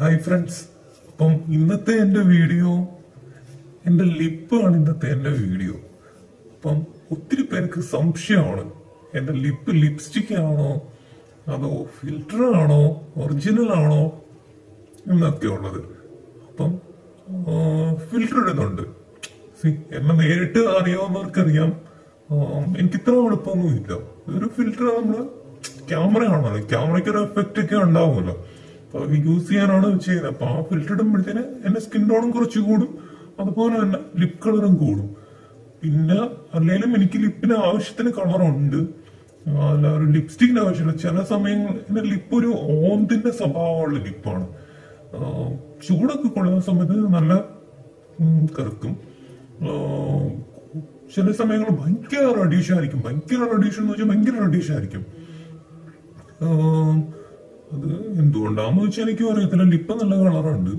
Hi friends അപ്പം ഇന്നത്തെ എന്റെ വീഡിയോ എന്റെ ലിപ്പാണ് ഇന്നത്തെ എന്റെ വീഡിയോ അപ്പം ഒത്തിരി പേർക്ക് സംശയമാണ് എന്റെ ലിപ്പ് ലിപ്സ്റ്റിക് ആണോ അതോ ഫിൽറ്റർ ആണോ ഒറിജിനൽ ആണോ എന്നൊക്കെ ഉള്ളത്. അപ്പം ഫിൽറ്റർ ഇടുന്നുണ്ട്. സി എന്നെ നേരിട്ട് അറിയാവുന്നവർക്കറിയാം. എനിക്ക് ഇത്ര എളുപ്പമൊന്നുമില്ല ഒരു ഫിൽറ്റർ നമ്മൾ ക്യാമറ ആണല്ലോ ക്യാമറയ്ക്ക് ഒരു എഫക്റ്റ് ഒക്കെ ഉണ്ടാവുമല്ലോ. അപ്പൊ യൂസ് ചെയ്യാനാണ് ചെയ്യുന്നത് അപ്പൊ ആ ഫിൽറ്റർ ഇടുമ്പോഴത്തേന് എന്റെ സ്കിൻ ടോണും കുറച്ച് കൂടും. അതുപോലെ തന്നെ ലിപ് കളറും കൂടും. പിന്നെ അല്ലെങ്കിലും എനിക്ക് ലിപ്പിന് ആവശ്യത്തിന് കളറുണ്ട് അല്ല ഒരു ലിപ്സ്റ്റിക്കിന് ആവശ്യമില്ല ചില സമയങ്ങൾ എന്റെ ലിപ്പ് ഒരു ഓന്തിന്റെ സ്വഭാവമുള്ള ലിപ്പാണ് ചൂടൊക്കെ കൊള്ളുന്ന സമയത്ത് നല്ല കറുക്കും. ചില സമയങ്ങളിൽ ഭയങ്കര റഡീഷൻ ആയിരിക്കും. ഭയങ്കര റഡീഷൻ എന്ന് വെച്ചാൽ ഭയങ്കര റഡീഷൻ ആയിരിക്കും. അത് എന്തുകൊണ്ടാന്ന് വെച്ചാൽ എനിക്കും അറിയത്തില്ല. ലിപ്പ് നല്ല കളറുണ്ട്.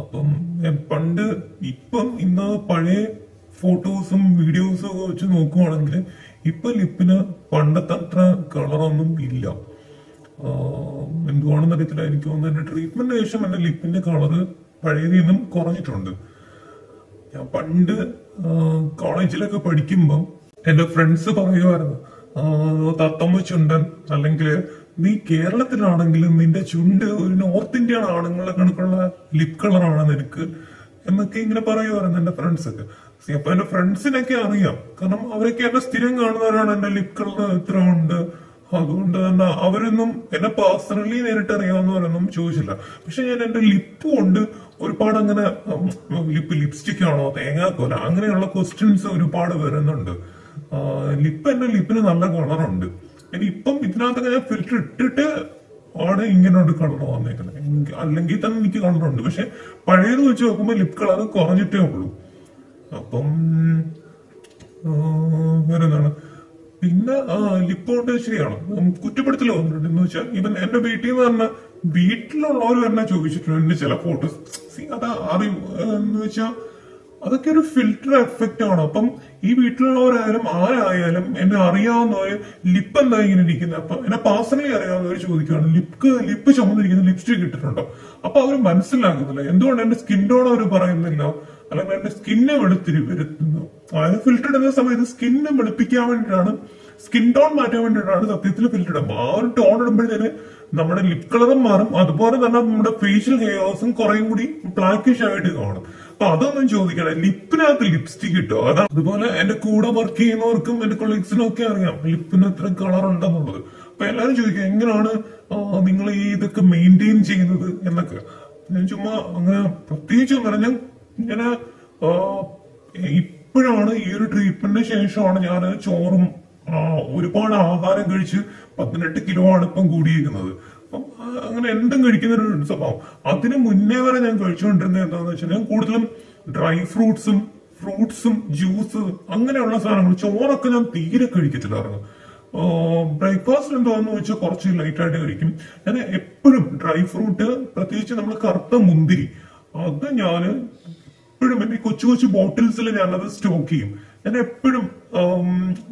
അപ്പം പണ്ട് ഇപ്പം ഇന്ന് പഴയ ഫോട്ടോസും വീഡിയോസും ഒക്കെ വെച്ച് നോക്കുവാണെങ്കിൽ ഇപ്പൊ ലിപ്പിന് പണ്ടത്തെ അത്ര കളറൊന്നും ഇല്ല. എന്തുവാണെന്ന് അറിയത്തില്ല. എനിക്ക് തോന്നുന്നു ട്രീറ്റ്മെന്റ് ശേഷം എന്റെ ലിപ്പിന്റെ കളറ് പഴയതിൽ നിന്നും കുറഞ്ഞിട്ടുണ്ട്. ഞാൻ പണ്ട് കോളേജിലൊക്കെ പഠിക്കുമ്പം എന്റെ ഫ്രണ്ട്സ് പറയുമായിരുന്നു ആഹ് തത്തമ്മ ചുണ്ടൻ അല്ലെങ്കിൽ നീ കേരളത്തിലാണെങ്കിലും നിന്റെ ചുണ്ട് ഒരു നോർത്ത് ഇന്ത്യൻ ആണുങ്ങളെ കണക്കുള്ള ലിപ് കളറാണ് നിനക്ക് എന്നൊക്കെ ഇങ്ങനെ പറയുമായിരുന്നു എന്റെ ഫ്രണ്ട്സ് ഒക്കെ. അപ്പൊ എന്റെ ഫ്രണ്ട്സിനൊക്കെ അറിയാം. കാരണം അവരൊക്കെ എന്നെ സ്ഥിരം കാണുന്നവരാണ്. എന്റെ ലിപ് കളർ എത്ര ഉണ്ട്. അതുകൊണ്ട് തന്നെ അവരൊന്നും എന്നെ പേഴ്സണലി നേരിട്ട് അറിയാവുന്നവരൊന്നും ചോദിച്ചില്ല. പക്ഷെ ഞാൻ എന്റെ ലിപ്പ് കൊണ്ട് ഒരുപാട് അങ്ങനെ ലിപ്പ് ലിപ്സ്റ്റിക് ആണോ തേങ്ങാക്കോല അങ്ങനെയുള്ള ക്വസ്റ്റ്യൻസ് ഒരുപാട് വരുന്നുണ്ട്. ലിപ്പ് എന്റെ ലിപ്പിന് നല്ല കളറുണ്ട് ഇനി ഇപ്പം ഇതിനകത്തൊക്കെ ഫിൽറ്റർ ഇട്ടിട്ട് ആണ് ഇങ്ങനെ ഒരു കളർ വന്നേക്കുന്നത് അല്ലെങ്കിൽ തന്നെ എനിക്ക് കളറുണ്ട് പക്ഷെ പഴയത് വെച്ച് നോക്കുമ്പോൾ ലിപ് കളർ കുറഞ്ഞിട്ടേ ഉള്ളൂ. അപ്പം വേറെ എന്താണ് പിന്നെ ലിപ്പ് കൊണ്ട് ശരിയാണ്. കുറ്റപ്പെടുത്തൽ വന്നിട്ടുണ്ട്. എന്ന് വെച്ചാൽ ഇവൻ എന്റെ വീട്ടിൽ നിന്ന് തന്നെ വീട്ടിലുള്ളവർ തന്നെ ചോദിച്ചിട്ടുണ്ട് എന്റെ ചില ഫോട്ടോസ് അത് അറിയും. എന്ന് വെച്ചാൽ അതൊക്കെ ഒരു ഫിൽറ്റർ എഫക്റ്റ് ആണ്. അപ്പം ഈ വീട്ടിലുള്ളവരായാലും ആരായാലും എന്നെ അറിയാവുന്നവർ ലിപ്പ് എന്താ ഇങ്ങനെ ഇരിക്കുന്നത് അപ്പൊ എന്നെ പേഴ്സണലി അറിയാവുന്നവർ ചോദിക്കുകയാണ് ലിപ്പ് ലിപ്പ് ചുമന്നിരിക്കുന്ന ലിപ്സ്റ്റിക് ഇട്ടിട്ടുണ്ടോ? അപ്പൊ അവർ മനസ്സിലാക്കുന്നില്ല എന്തുകൊണ്ട് എന്റെ സ്കിൻ ടോൺ അവർ പറയുന്നില്ല? അല്ലെങ്കിൽ എന്റെ സ്കിന്നെ വെളുത്തിരി വരുത്തുന്നു. അതായത് ഫിൽറ്റർ ഇടുന്ന സമയത്ത് സ്കിന്നെ വെളുപ്പിക്കാൻ വേണ്ടിയിട്ടാണ് സ്കിൻ ടോൺ മാറ്റാൻ വേണ്ടിയിട്ടാണ് സത്യത്തിൽ ഫിൽറ്റർ ഇടുമ്പോൾ ആ ഒരു ടോൺ ഇടുമ്പോഴത്തേന് നമ്മുടെ ലിപ് കളറും മാറും. അതുപോലെ തന്നെ നമ്മുടെ ഫേഷ്യൽ ഹെയർസും കുറേ കൂടി ബ്ലാക്കിഷ് ആയിട്ട് കാണും. അപ്പൊ അതൊന്നും ചോദിക്കണം ലിപ്പിനകത്ത് ലിപ്സ്റ്റിക് കിട്ടോ അതാണ് അതുപോലെ എന്റെ കൂടെ വർക്ക് ചെയ്യുന്നവർക്കും എന്റെ കൊളീഗ്സിനും ഒക്കെ അറിയാം. ലിപ്പിന് ഇത്ര കളർ ഉണ്ടെന്നുള്ളത്. അപ്പൊ എല്ലാരും ചോദിക്കാം എങ്ങനെയാണ് നിങ്ങൾ ഈ ഇതൊക്കെ മെയിന്റെയിൻ ചെയ്യുന്നത്? എന്നൊക്കെ. ഞാൻ ചുമ്മാ അങ്ങനെ പ്രത്യേകിച്ച് ഒന്നും ഞാൻ ഇങ്ങനെ ഇപ്പോഴാണ് ഈ ഒരു ട്രീറ്റ്മെന്റിന് ശേഷമാണ് ഞാൻ ചോറും ഒരുപാട് ആഹാരം കഴിച്ച് പതിനെട്ട് കിലോ ആണ് ഇപ്പം കൂടിയിരിക്കുന്നത്. അങ്ങനെ എന്തും കഴിക്കുന്ന ഒരു സ്വഭാവം. അതിന് മുന്നേ വരെ ഞാൻ കഴിച്ചുകൊണ്ടിരുന്നത് എന്താണെന്ന് വെച്ചാൽ ഞാൻ കൂടുതലും ഡ്രൈ ഫ്രൂട്ട്സും ഫ്രൂട്ട്സും ജ്യൂസ് അങ്ങനെയുള്ള സാധനങ്ങൾ ചോറൊക്കെ ഞാൻ തീരെ കഴിക്കത്തില്ലായിരുന്നു. ബ്രേക്ക്ഫാസ്റ്റ് എന്താന്ന് വെച്ചാൽ കുറച്ച് ലൈറ്റ് ആയിട്ട് കഴിക്കും. ഞാൻ എപ്പോഴും ഡ്രൈ ഫ്രൂട്ട് പ്രത്യേകിച്ച് നമ്മൾ കറുത്ത മുന്തിരി അത് ഞാൻ എപ്പോഴും എന്റെ കൊച്ചു കൊച്ചു ബോട്ടിൽസിൽ ഞാനത് സ്റ്റോക്ക് ചെയ്യും. ഞാൻ എപ്പോഴും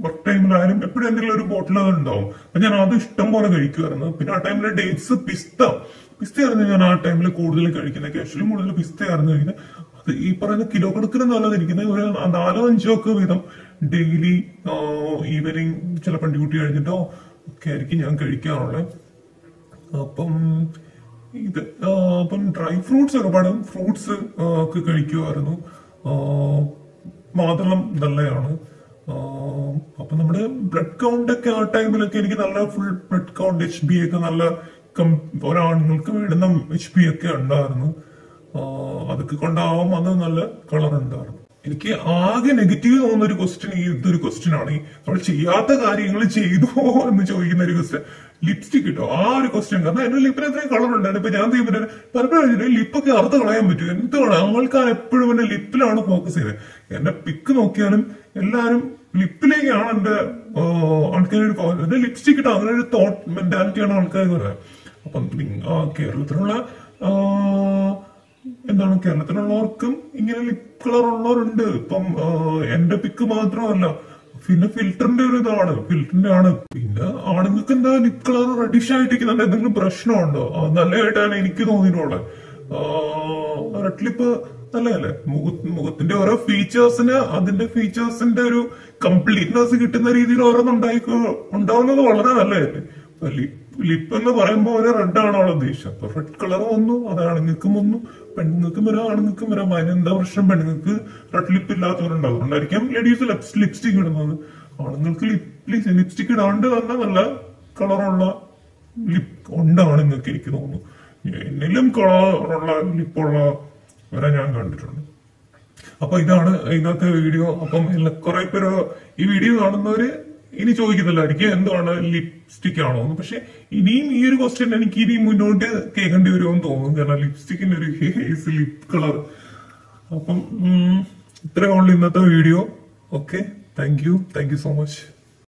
വർക്ക് ടൈമിലായാലും എപ്പോഴും എന്തെങ്കിലും ഒരു ബോട്ടിൽ അത് ഉണ്ടാവും. അപ്പൊ ഞാൻ അത് ഇഷ്ടം പോലെ കഴിക്കുമായിരുന്നു പിന്നെ ആ ടൈമിലെ ഡേറ്റ്സ് പിസ്ത പിസ്തയായിരുന്നു ഞാൻ ആ ടൈമിൽ കൂടുതൽ കഴിക്കുന്നത്. കാഷ്വലി കൂടുതൽ പിസ്തയായിരുന്നു കഴിക്കുന്നത്. അത് ഈ പറയുന്ന കിലോ കണക്കിന് നല്ലതിരിക്കുന്നത് ഒരു നാലോ അഞ്ചോ ഒക്കെ വീതം ഡെയിലി ഈവനിങ് ചിലപ്പോൾ ഡ്യൂട്ടി കഴിഞ്ഞിട്ടോ ഒക്കെ ആയിരിക്കും ഞാൻ കഴിക്കാറുള്ളത്. അപ്പം ഇത് അപ്പം ഡ്രൈ ഫ്രൂട്ട്സ് ഒരുപാട് ഫ്രൂട്ട്സ് ഒക്കെ കഴിക്കുമായിരുന്നു മാതളം നല്ലതാണ് അപ്പൊ നമ്മുടെ ബ്ലഡ് കൗണ്ട് ഒക്കെ ആ ടൈമിലൊക്കെ എനിക്ക് നല്ല full blood count H B ഒക്കെ നല്ല ഒരാണുങ്ങൾക്ക് വേണ്ടുന്ന എച്ച് ബി ഒക്കെ ഉണ്ടായിരുന്നു. അതൊക്കെ കൊണ്ടാവും അത് നല്ല കളർ ഉണ്ടായിരുന്നു. എനിക്ക് ആകെ നെഗറ്റീവ് തോന്നുന്ന ഒരു ക്വസ്റ്റ്യൻ ഈ ഇതൊരു ക്വസ്റ്റ്യൻ ആണ്. നമ്മൾ ചെയ്യാത്ത കാര്യങ്ങൾ ചെയ്തോ എന്ന് ചോദിക്കുന്ന ഒരു ക്വസ്റ്റ്യൻ ലിപ്സ്റ്റിക് കിട്ടോ ആ ഒരു ക്വസ്റ്റ്യൻ കാരണം എന്റെ ലിപ്പിന് എത്രയും കളർ ഉണ്ടായിരുന്നു ഇപ്പൊ ഞാൻ ചെയ്യുമ്പോൾ പലപ്പോഴും ലിപ്പൊക്കെ അറുത്ത് കളയാൻ പറ്റും. എന്താണ് ആൾക്കാർ എപ്പോഴും എന്റെ ലിപ്പിലാണ് ഫോക്കസ് ചെയ്തത് എന്റെ പിക്ക് നോക്കിയാലും എല്ലാരും ലിപ്പിലേക്കാണ് എന്റെ ആൾക്കാർ എന്റെ ലിപ്സ്റ്റിക് ഇട്ടോ? അങ്ങനെ ഒരു തോട്ട് മെന്റാലിറ്റിയാണ് ആൾക്കാർ പറയുന്നത്. അപ്പം കേരളത്തിലുള്ള എന്താണ് കേരളത്തിലുള്ളവർക്കും ഇങ്ങനെ ലിപ് കളർ ഉള്ളവരുണ്ട്. ഇപ്പം എന്റെ പിക്ക് മാത്രമല്ല പിന്നെ ഫിൽറ്ററിന്റെ ഒരു ഇതാണ്. ഫിൽറ്ററിന്റെ ആണ് പിന്നെ ആണുങ്ങൾക്ക് എന്താ ലിപ് കളർ റെഡിഷ് ആയിട്ടിരിക്കുന്നുണ്ട് എന്തെങ്കിലും പ്രശ്നമുണ്ടോ? നല്ല നല്ലതായിട്ടാണ് എനിക്ക് തോന്നിയിട്ടുള്ളത്. റെഡ് ലിപ്പ് നല്ലതല്ലേ? മുഖ- മുഖത്തിന്റെ ഓരോ ഫീച്ചേഴ്സിന് അതിന്റെ ഫീച്ചേഴ്സിന്റെ ഒരു കംപ്ലീറ്റ്നെസ് കിട്ടുന്ന രീതിയിൽ ഓരോന്നുണ്ടായിക്കോ ഉണ്ടാവുന്നത് വളരെ നല്ലതല്ലേ? ലിപ് ലിപ്പ് എന്ന് പറയുമ്പോൾ ഒരു റെഡ് ആണ് അവൾ ഉദ്ദേശിച്ചത്. അപ്പൊ റെഡ് കളർ വന്നു അത് ആണുങ്ങൾക്കും വന്നു. പെണ്ണുങ്ങൾക്കും വരാം ആണുങ്ങൾക്കും വരാം. അതിന് എന്താ പ്രശ്നം? പെണ്ണുങ്ങൾക്ക് റെഡ് ലിപ്പ് ഇല്ലാത്തവരുണ്ടാവും. അതുകൊണ്ടായിരിക്കും ലേഡീസ് ലിപ്സ്റ്റിക് ഇടുന്നത്. ആണുങ്ങൾക്ക് ലിപ് ലിപ്സ്റ്റിക് ഇടാണ്ട് തന്നെ നല്ല കളറുള്ള ലിപ് ഉണ്ട് ആണുങ്ങൾക്ക് എനിക്ക് തോന്നുന്നു എന്നിലും കളറുള്ള ലിപ്പുള്ള വരെ ഞാൻ കണ്ടിട്ടുണ്ട്. അപ്പൊ ഇതാണ് ഇന്നത്തെ വീഡിയോ അപ്പം കുറെ പേര് ഈ വീഡിയോ കാണുന്നവര് ഇനി ചോദിക്കുന്നില്ലായിരിക്കും എന്താണ് ലിപ്സ്റ്റിക് ആണോ എന്ന്. പക്ഷെ ഇനിയും ഈ ഒരു ക്വസ്റ്റ്യൻ എനിക്ക് ഇനി മുന്നോട്ട് കേൾക്കേണ്ടി വരുമെന്ന് തോന്നുന്നു. കാരണം ലിപ്സ്റ്റിക്കിന്റെ ഒരു ഹേസ് ലിപ് കളർ അപ്പം ഉം, ഇത്രേ ഉള്ളു ഇന്നത്തെ video okay thank you thank you so much